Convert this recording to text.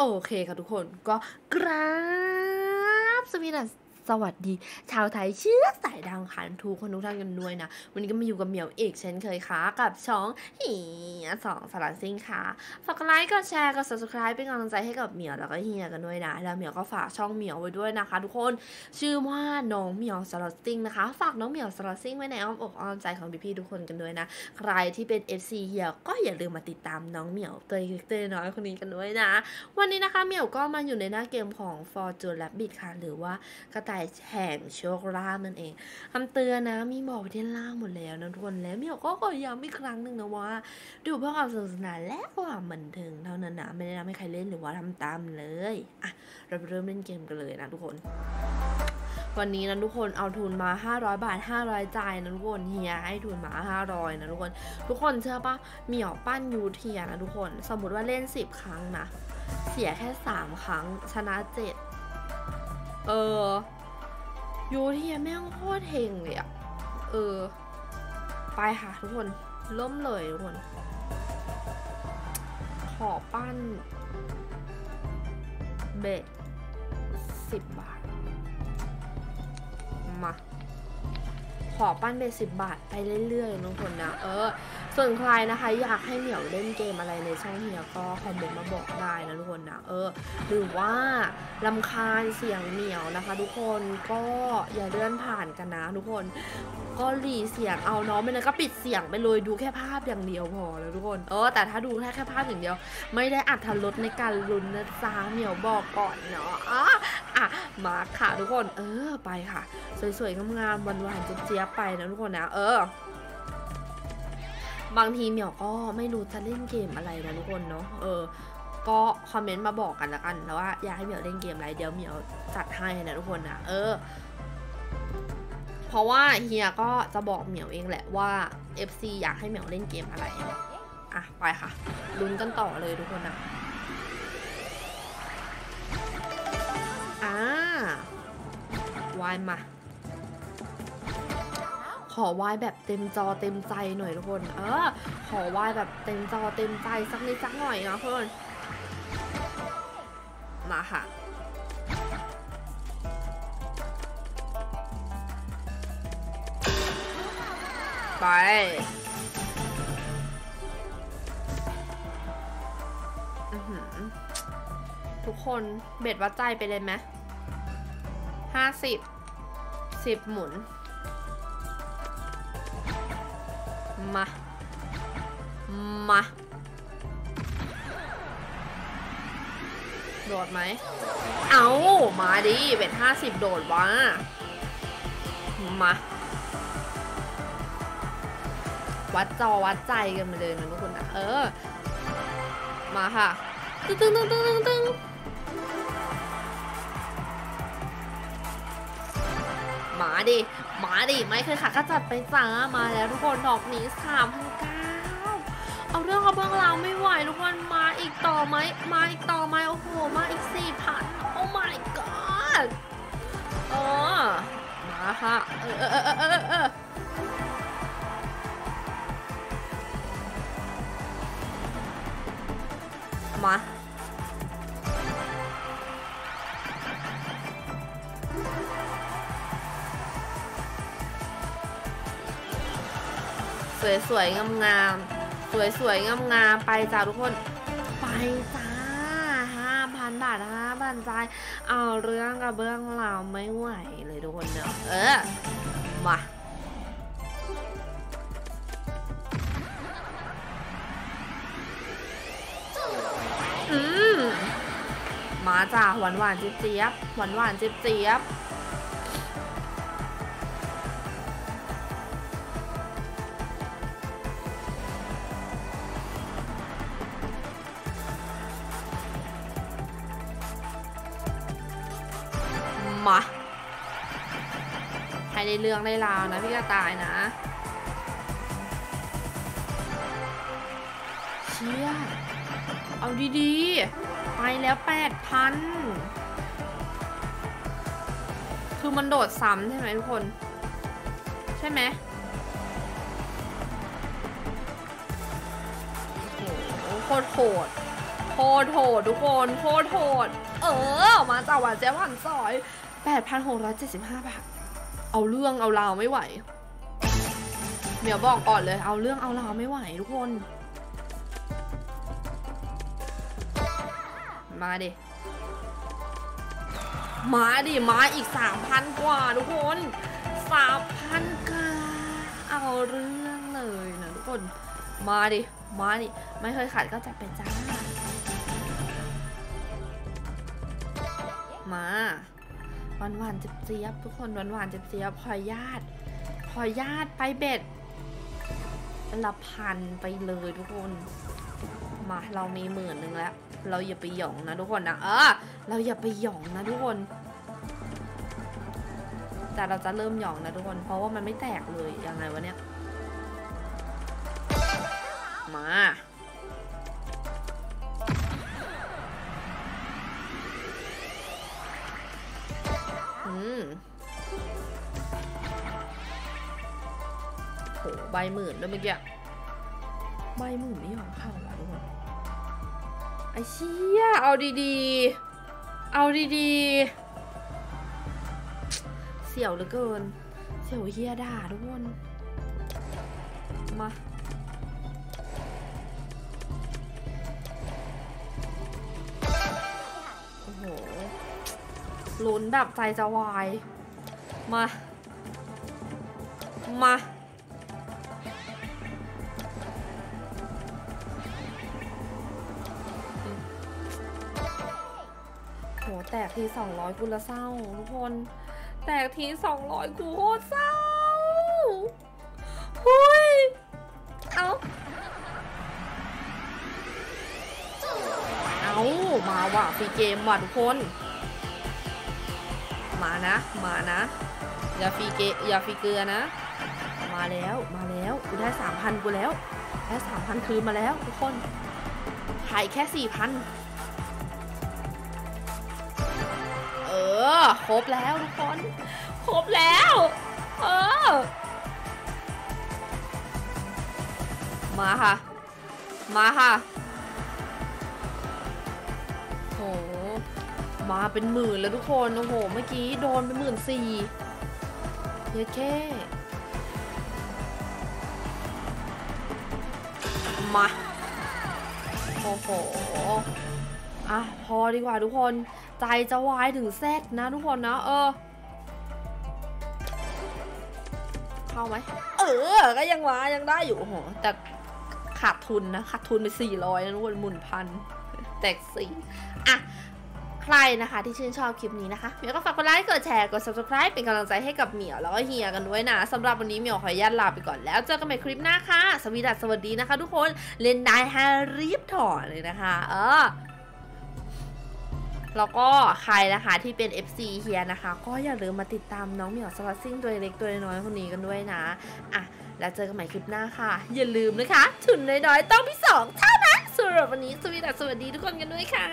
โอเคค่ะทุกคนก็กราบสวีดัส สวัสดี ชาวไทยเชื้อสายดังคันทุกคนทุกท่านกันด้วยนะ วันนี้ก็มาอยู่กับเหมียวเอกเช่นเคยค่ะ กับช่องเฮียสองสารซิงค่ะ ฝากไลค์กดแชร์กด subscribe เป็นกำลังใจให้กับเหมียวแล้วก็เฮียกันด้วยนะ แล้วเหมียวก็ฝากช่องเหมียวไว้ด้วยนะคะ ทุกคน ชื่อว่าน้องเหมียวสารซิงนะคะ ฝากน้องเหมียวสารซิงไว้ในอ้อมอกอ้อมใจของพี่ๆทุกคนกันด้วยนะ ใครที่เป็น FC เฮียก็อย่าลืมมาติดตามน้องเหมียวเตยเตยน้อยคนนี้กันด้วยนะ วันนี้นะคะเหมียวก็มาอยู่ในหน้าเกมของ Fortune Rabbit ค่ะ หรือว่ากระต่ายแห่งโชคลาภนั่นเองคำเตือนนะ มีบอกไว้ที่ล่างหมดแล้วนะทุกคนแล้วมียวก็ขอย้ำอีกครั้งหนึ่งนะว่า ดูเพื่อความสนุกสนานและความบันเทิงเท่านั้นนะไม่ได้ทำให้ใครเล่นหรือว่าทำตามเลยอะเราไปเริ่มเล่นเกมกันเลยนะทุกคนวันนี้นะทุกคนเอาทุนมา 500 บาท 500 จ่ายนะทุกคนเฮียให้ทุนมา 500นะทุกคน ทุกคนเชื่อปะเหมียวปั้นยูเทียนะทุกคน สมมติว่าเล่น 10 ครั้งนะ เสียแค่ 3 ครั้งชนะ 7 เออ ยูเทียแม่งโคตรเฮงเลยอะเออ ไปค่ะทุกคนเริ่มเลยทุกคน ขอปั้น bet สิบบาท มา ขอปั้นเบสิบบาทไปเรื่อยๆน้องคนนะ เออ ส่วนใครนะคะอยากให้เหมียวเล่นเกมอะไรในช่องเฮียก็คอมเมนต์มาบอกได้นะทุกคนนะเออ หรือว่าลำคาญเสียงเหมียวนะคะ ทุกคนก็อย่าเลื่อนผ่านกันนะทุกคนก็หลีเสียงเอาเนาะไม่นั้นก็ปิดเสียงไปเลยดูแค่ภาพอย่างเดียวพอแล้วทุกคนเออแต่ถ้าดูแค่แค่ภาพอย่างเดียว ไม่ได้อัดทันลดในการลุ้นนะจ๊ะเหมียวบอกก่อนเนาะอะอะมาค่ะทุกคนเออไปค่ะ สวยๆงามๆหวานๆเจี๊ยบๆไปนะทุกคนนะเออ บางทีเหมียวก็ไม่รู้จะเล่นเกมอะไรนะทุกคนเนาะเออ ก็คอมเมนต์มาบอกกันละกันแล้วว่าอยากให้เหมียวเล่นเกมอะไรเดี๋ยวเหมียวจัดให้นะทุกคนนะเออ เพราะว่าเฮียก็จะบอกเหมียวเองแหละว่า FC อยากให้เหมียวเล่นเกมอะไรอะไปค่ะลุ้นกันต่อเลยทุกคนนะอ่าวายมา อวายแบบเต็มจอเต็มใจหน่อยทุกคน เออ ขอวายแบบเต็มจอเต็มใจสักนิดสักหน่อยนะเพื่อนมาค่ะไปอือหือทุกคนเบ็ดวัดใจไปเลยไหมห้าสิบสิบหมุน มา มา โดดไหม เอามาดิเบ็ดห้าสิบโดดวะมา วัดจอวัดใจกันมาเลยนะทุกคนนะเออ มาค่ะตึ้งตึ้งตึ้งตึ้งตึ้งตึ้งมาดิ มาดิไม่เคยขาดก็จัดไปจ้ามาแล้วทุกคนดอกนี้สามพันเก้าเอาเรื่องเอาเบื้องราวไม่ไหวทุกคนมาอีกต่อไหมมาอีกต่อไหมโอ้โหมาอีกสี่พันโอ้ my god เออมาค่ะเออเออเออเออเออมา สวยๆงามๆสวยๆงามๆไปจ้าทุกคนไปจ้าห้าพันบาทห้าพันใจเอาเรื่องกับเบื้องราวไม่ไหวเลยทุกคนเนาะเออมาอืมมาจ้าหวานหวานจิ๊บเจี๊ยบหวานหวานจิ๊บเจี๊ยบ มาให้ได้เรื่องได้ราวนะพี่กระต่ายนะ เชี่ย เอาดีๆ ไปแล้วแปดพัน คือมันโดดซ้ำใช่ไหมทุกคน ใช่ไหมโอ้โหโคตรโหดตรโหดทุกคน โคตรโหด เออ มาจากหวานเจ๊ยบหันซอย 8,675 บาท เอาเรื่องเอาราวไม่ไหวเหมียวบอกก่อนเลย เอาเรื่องเอาราวไม่ไหวทุกคน มาดิ มาดิ มาอีก 3,000 กว่าทุกคน 3,000กว่าเอาเรื่องเลยนะทุกคน มาดิ มาดิ ไม่เคยขาดก็จะเป็นจ้า มา หวานหวานๆเจี๊ยบทุกคนหวานหวานๆเจี๊ยบๆขอญาตขออญาตไปเบ็ดละพันไปเลยทุกคน มาเรามีหมื่นหนึ่งแล้ว เราอย่าไปหยองนะทุกคนนะเออเราอย่าไปหยองนะทุกคน แต่เราจะเริ่มหยองนะทุกคน เพราะว่ามันไม่แตกเลยยังไงวะเนี่ย มา อืมโหใบหมื่นด้วยเมื่อกี้ใบหมื่นไม่ยอมเข้าว่ะทุกคนไอ้เชี่ยเอาดีๆ เอาดีๆ เสี่ยวเหลือเกิน เสี่ยวเฮียด่าทุกคน มา ลุ้นแบบใจจะวาย มา มา โห แตกทีสองร้อยกูละเศร้าทุกคน แตกทีสองร้อยกูโคตรเศร้าหุยเอาเอามาว่ะฟรีเกมว่ะทุกคน มานะ มานะ อย่าฟีเกอย่าฟีเกลือนะ มาแล้วมาแล้วกูได้สามพันกูแล้วได้สามพันคืนมาแล้วทุกคนหายแค่สี่พันเออ ครบแล้วทุกคน ครบแล้ว เออ มาค่ะ มาค่ะ มาเป็นหมื่นแล้วทุกคนโอ้โหเมื่อกี้โดนไปหมื่นสี่เยอะแค่มาโอ้โหอะพอดีกว่าทุกคนใจจะวายถึงแซดนะทุกคนนะ เออ เข้าไหมเออ ก็ยังมายังได้อยู่โอ้โหแต่ขาดทุนนะ ขาดทุนไปสี่ร้อยนะทุกคนหมุนพันแตกสี่อะ ใครนะคะที่ชื่นชอบคลิปนี้นะคะเหมียวก็ฝากกดไลค์กดแชร์กด subscribe เป็นกำลังใจให้กับเหมียวแล้วก็เฮียกันด้วยนะสำหรับวันนี้เหมียวขออนุญาตลาไปก่อนแล้วเจอกันใหม่คลิปหน้าค่ะ สวีดัสสวัสดีนะคะ ทุกคนเล่นได้ฮารีบถอนเลยนะคะ เออแล้วก็ใครนะคะที่เป็น FC เฮียนะคะ ก็อย่าลืมมาติดตามน้องเหมียวสวัสซิ่งตัวเล็กตัวน้อยคนนี้กันด้วยนะอะแล้วเจอกันใหม่คลิปหน้าค่ะ อย่าลืมนะคะ ทุนน้อยๆต้องพี่สองเท่านั้นสำหรับวันนี้สวีดัสสวัสดีทุกคนกันด้วยค่ะ